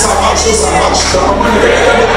Sabato, sabato, sabato,